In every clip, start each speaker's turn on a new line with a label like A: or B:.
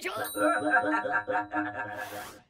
A: Rachel.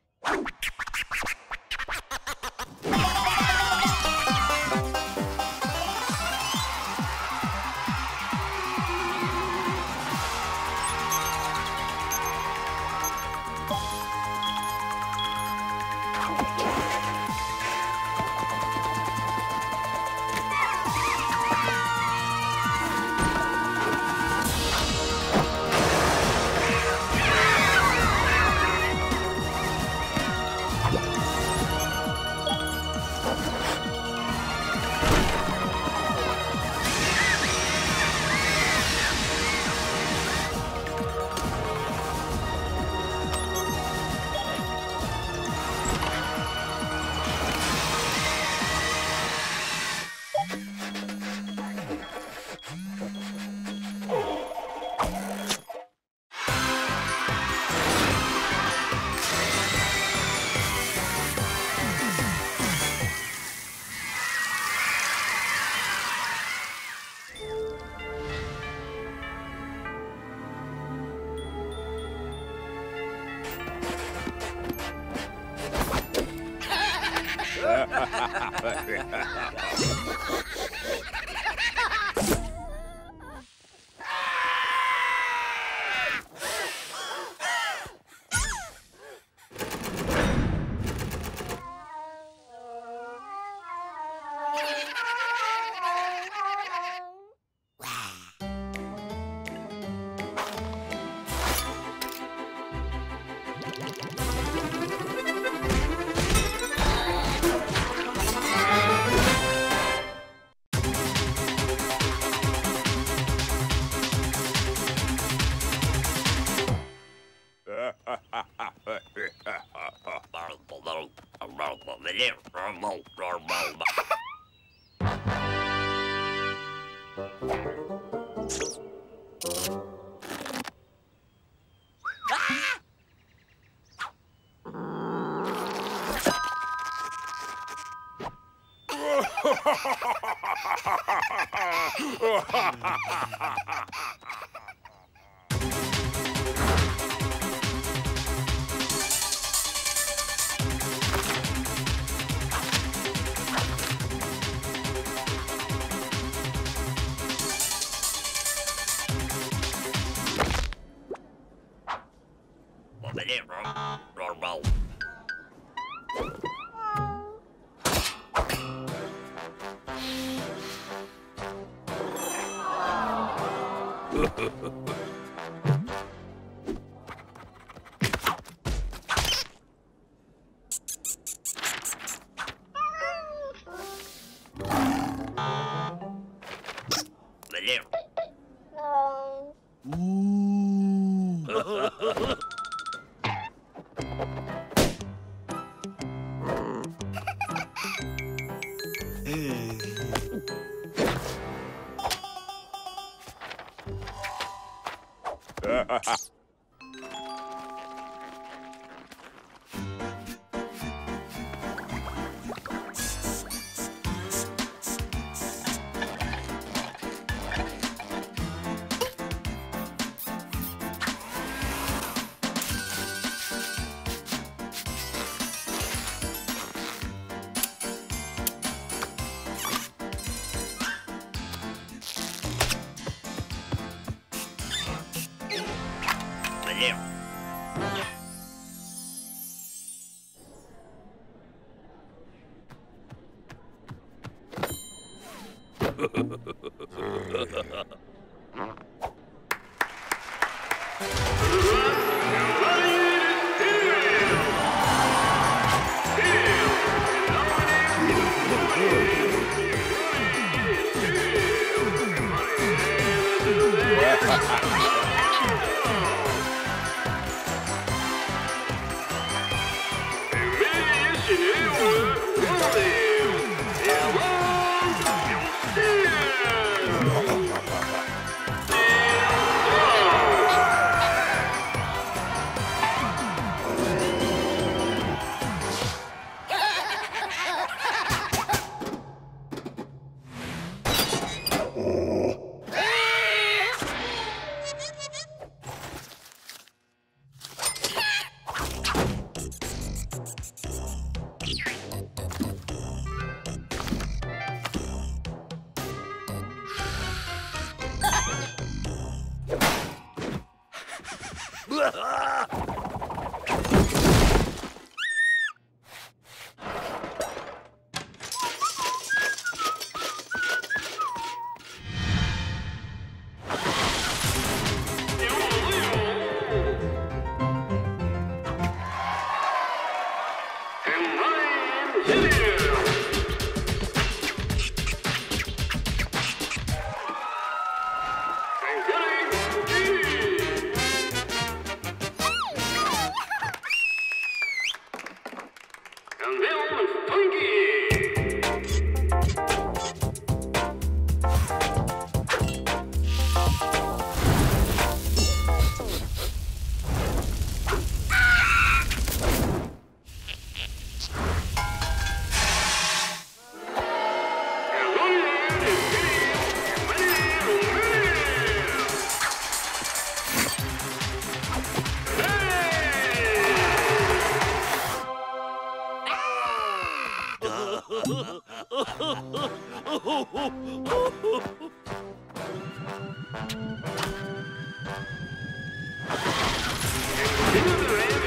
A: there.
B: Hooray!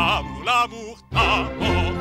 B: l'amour, l'amour, l'amour.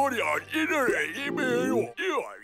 B: 소리 안 이래 이메요 이와